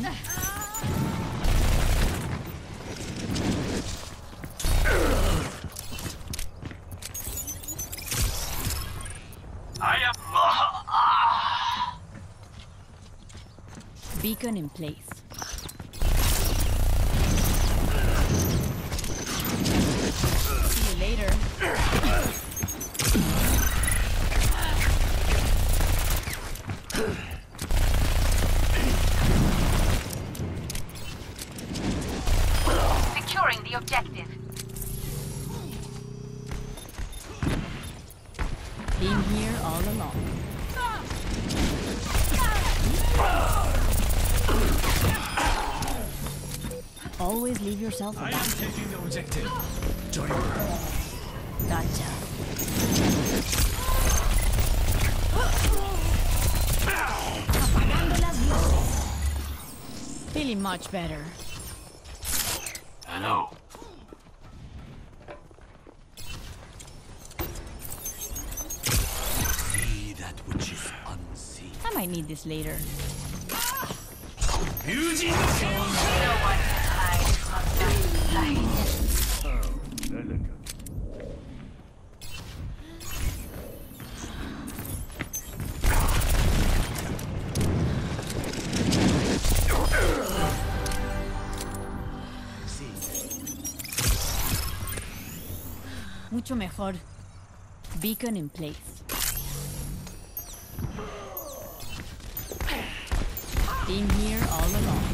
Hm? Beacon in place. See you later. Securing the objective. Been here all along. Always leave yourself a I am taking the objective. Join me. Gotcha. Feeling much better. Hello. Might need this later. Mucho mejor. Beacon in place. Been here all along.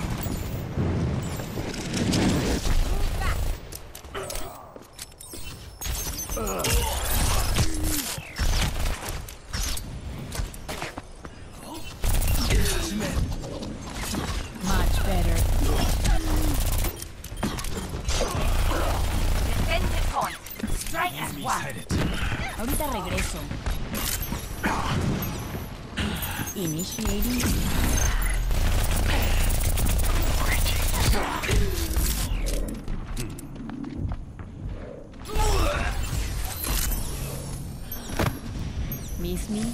Much better. Defend the point. Strike as one. Ahorita regreso. Initiating. Miss me?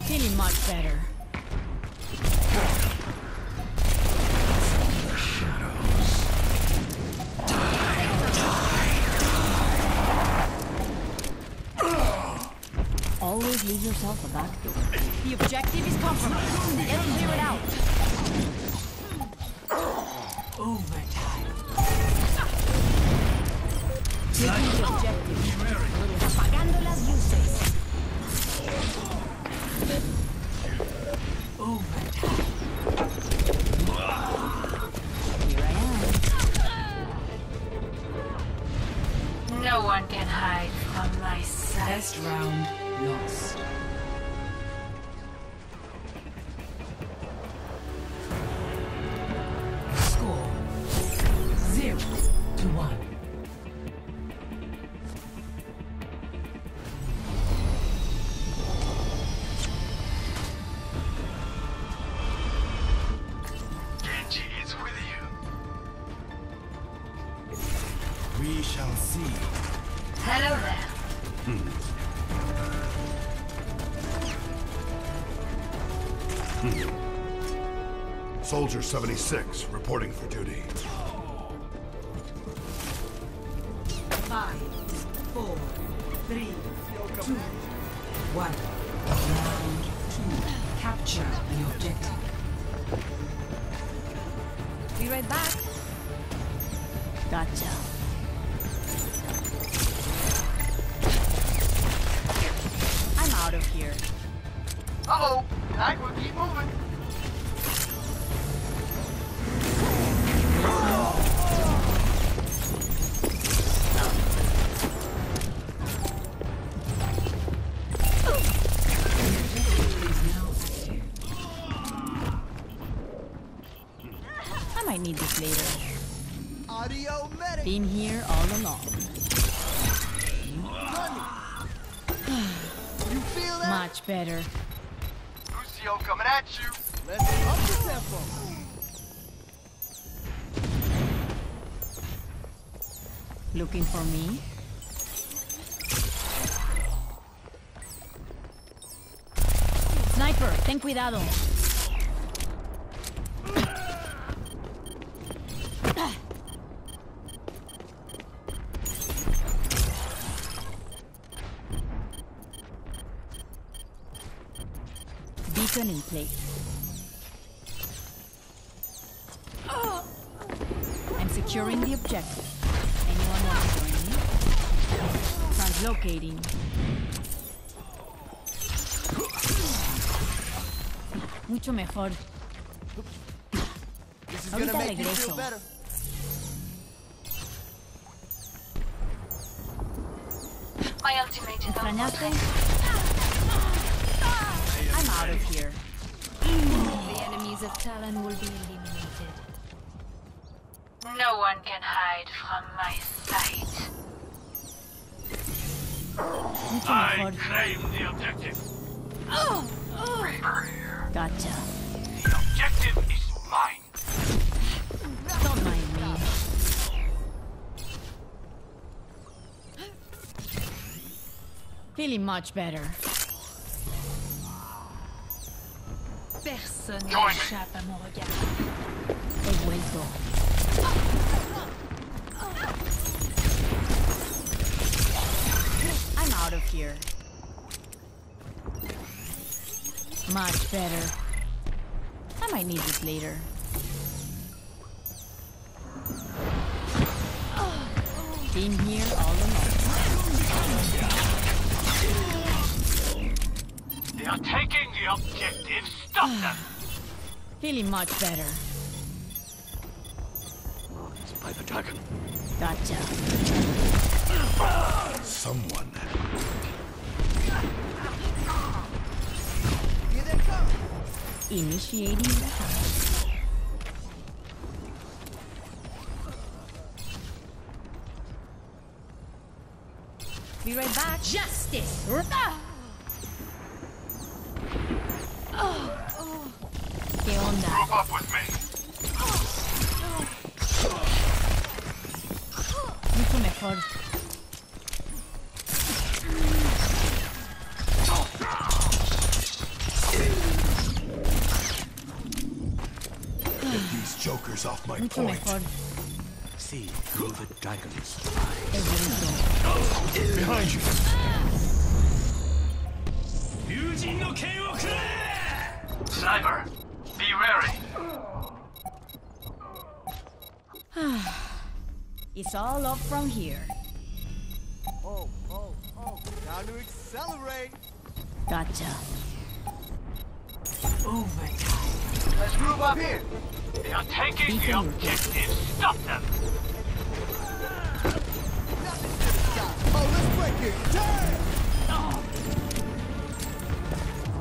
Feeling much better. Always leave yourself a back door. The objective is compromised. Let's clear it out. Overtime. Apagando las luces. Hmm. Soldier 76, reporting for duty. Five, four, three, two, one. Round two. Capture the objective. Be right back. Gotcha. I'm out of here. Uh-oh. I will keep moving. I might need this later. Audio medic. Been here all along. You feel that? Much better. Coming at you. Let's up the tempo. Looking for me? Sniper, ten cuidado. Beacon in place. I'm securing the objective. Anyone want to join me? Translocating. Mucho mejor. This is Ahorita gonna make you feel better. My ultimate is almost ¿Extrañaste? I'm out of here. The enemies of Talon will be eliminated. No one can hide from my sight. Mucho mejor. claim the objective. Reaper here. Gotcha. The objective is mine. Don't mind me. Feeling much better. Personne n'échappe à mon regard. He vuelto. I'm out of here. Much better. I might need this later. Been here all along. They are taking the objective. Stop them. Feeling much better. By the dragon. Gotcha. Someone. Here they come. Initiating the hunt. Be right back. Justice! Ah! Group up with me. Mucho mejor. Get these jokers off my Mucho point. mejor. See through the dragon's. Behind you. Sniper, It's all up from here. Oh, oh, oh. Time to accelerate. Gotcha. Oh, Overtime. Let's group up here. They are taking the Beacon. objective. Stop them. Oh, let's break it. Turn!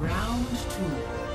Round two.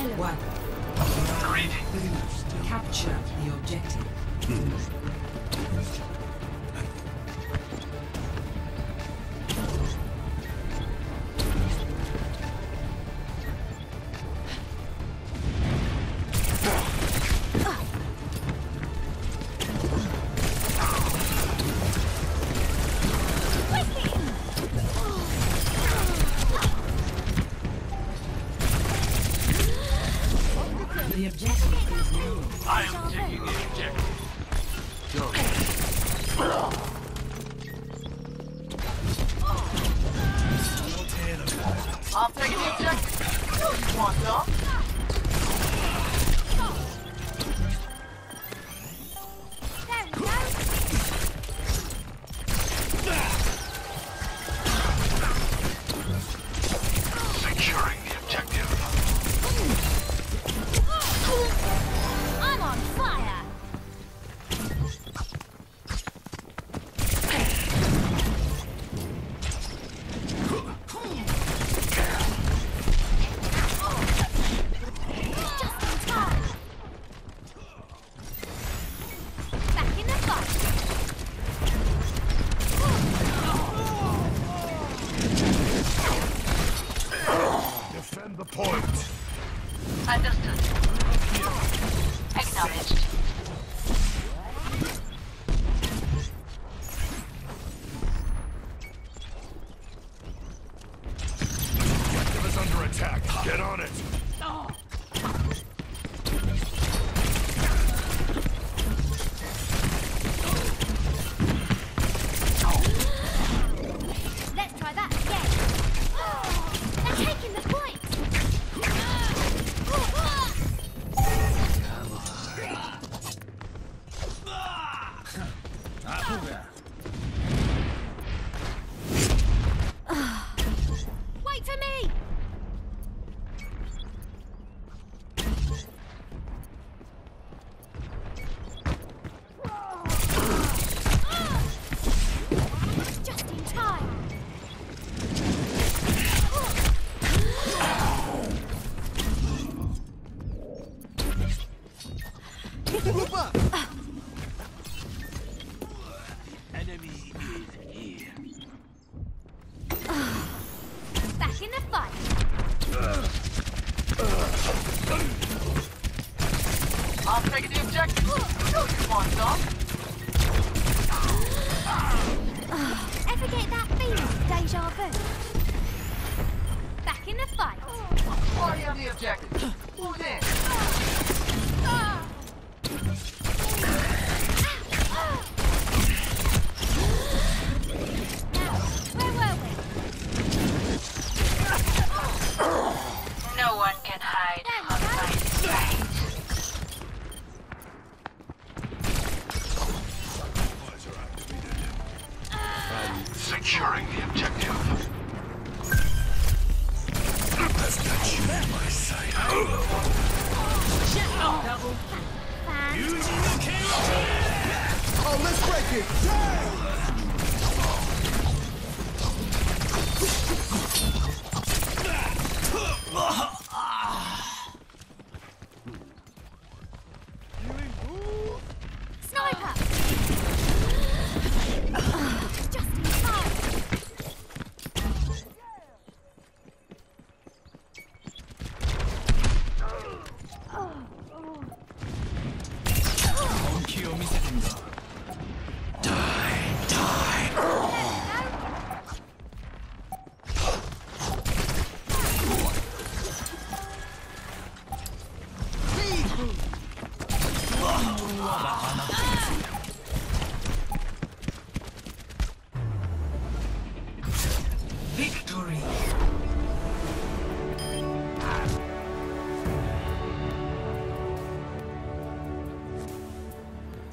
One. Greetings. Capture the objective. Hmm. Back in the fight. I'm taking the objective. You want some? Ever get that feeling, deja vu? Back in the fight. Party on the objective. Who's in?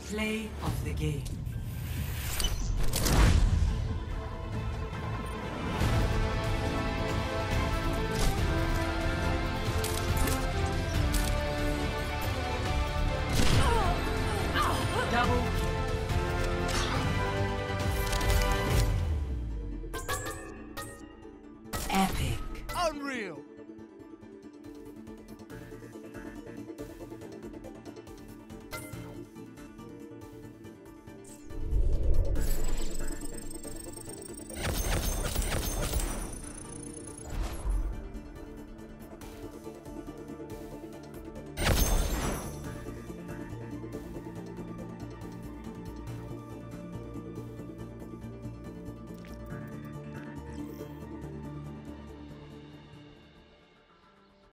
Play of the game.